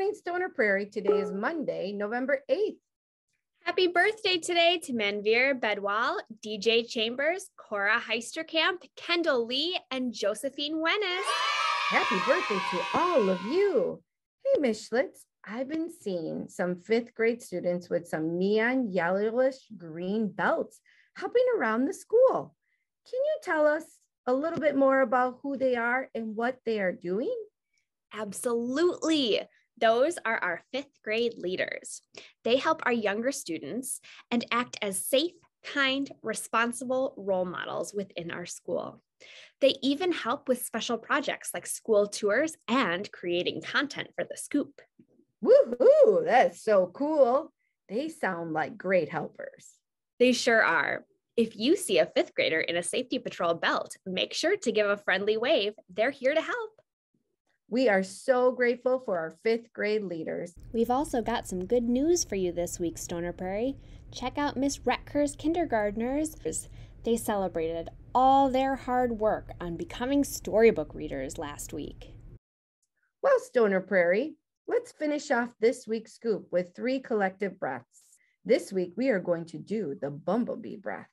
morning, Stoner Prairie. Today is Monday, November 8th. Happy birthday today to Manveer Bedwal, DJ Chambers, Cora Heisterkamp, Kendall Lee, and Josephine Wennis. Happy birthday to all of you. Hey, Miss Schlitz, I've been seeing some fifth grade students with some neon yellowish green belts hopping around the school. Can you tell us a little bit more about who they are and what they are doing? Absolutely. Those are our fifth grade leaders. They help our younger students and act as safe, kind, responsible role models within our school. They even help with special projects like school tours and creating content for the scoop. Woohoo! That's so cool. They sound like great helpers. They sure are. If you see a fifth grader in a safety patrol belt, make sure to give a friendly wave. They're here to help. We are so grateful for our fifth grade leaders. We've also got some good news for you this week, Stoner Prairie. Check out Miss Retker's kindergartners. They celebrated all their hard work on becoming storybook readers last week. Well, Stoner Prairie, let's finish off this week's scoop with three collective breaths. This week, we are going to do the bumblebee breath.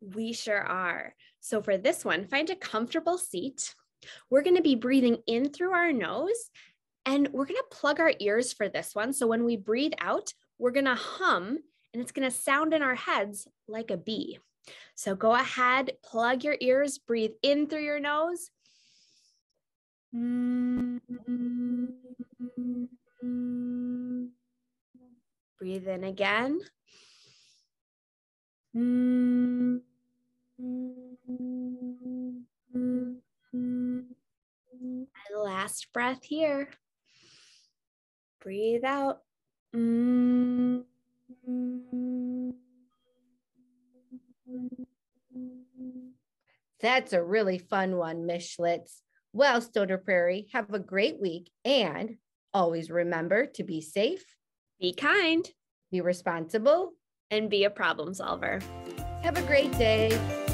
We sure are. So, for this one, find a comfortable seat we're going to be breathing in through our nose and we're going to plug our ears for this one. So when we breathe out, we're going to hum and it's going to sound in our heads like a bee. So go ahead, plug your ears, breathe in through your nose. Breathe in again. Last breath here. Breathe out. That's a really fun one, Miss Schlitz. Well, Stoner Prairie, have a great week and always remember to be safe, be kind, be responsible, and be a problem solver. Have a great day.